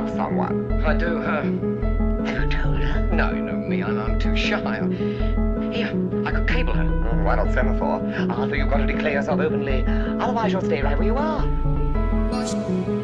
love someone. I do her. Have You told her. No, you know me. I'm, I'm too shy. Here, I could cable her. Mm, why not semaphore? Arthur, you've got to declare yourself openly. Otherwise, you'll stay right where you are.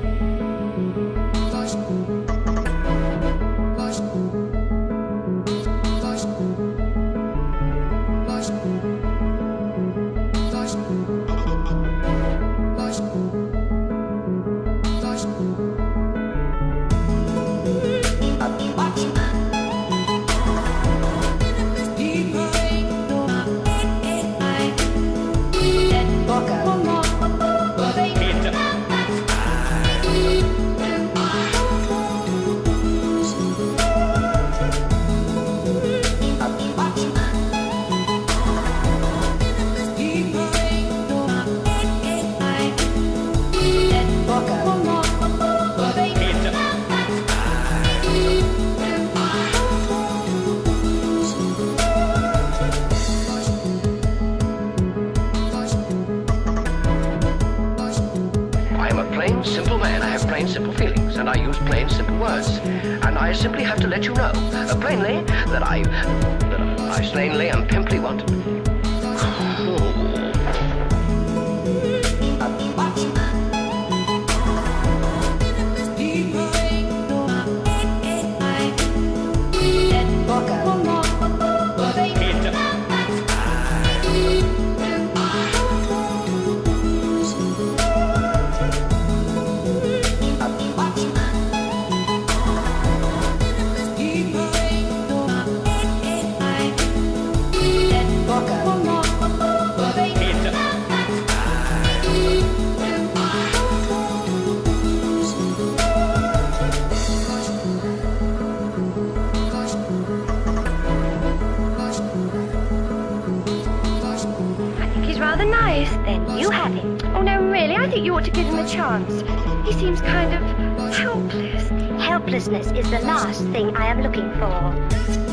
I simply have to let you know, uh, plainly, that I, that I plainly and pimply want. Ought to give him a chance. He seems kind of helpless. Helplessness is the last thing I am looking for.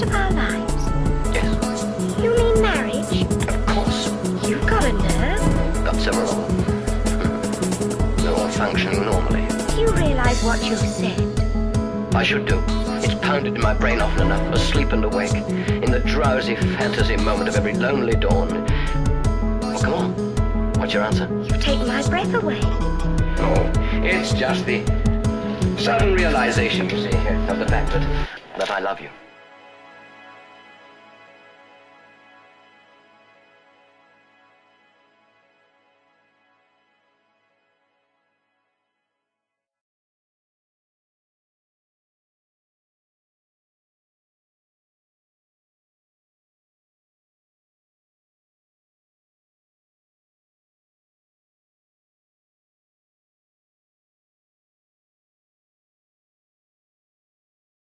Rest of our lives. Yes, You mean marriage? of course. You've got a nerve. Got several of them. They're all functioning normally. Do you realize what you've said? I should do. It's pounded in my brain often enough, asleep and awake, in the drowsy fantasy moment of every lonely dawn. Well, come on. What's your answer? You take my breath away. Oh, it's just the sudden realization, you see, of the fact that, that I love you.